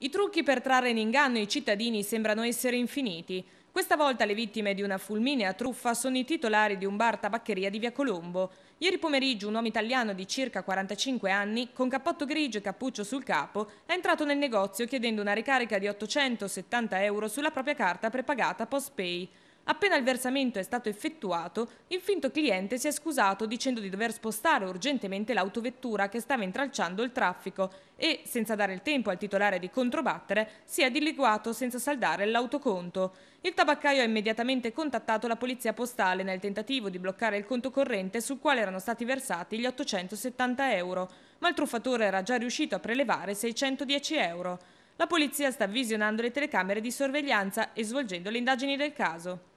I trucchi per trarre in inganno i cittadini sembrano essere infiniti. Questa volta le vittime di una fulminea truffa sono i titolari di un bar tabaccheria di Via Colombo. Ieri pomeriggio un uomo italiano di circa 45 anni, con cappotto grigio e cappuccio sul capo, è entrato nel negozio chiedendo una ricarica di 870 euro sulla propria carta prepagata PostPay. Appena il versamento è stato effettuato, il finto cliente si è scusato dicendo di dover spostare urgentemente l'autovettura che stava intralciando il traffico e, senza dare il tempo al titolare di controbattere, si è dileguato senza saldare l'autoconto. Il tabaccaio ha immediatamente contattato la polizia postale nel tentativo di bloccare il conto corrente sul quale erano stati versati gli 870 euro, ma il truffatore era già riuscito a prelevare 610 euro. La polizia sta visionando le telecamere di sorveglianza e svolgendo le indagini del caso.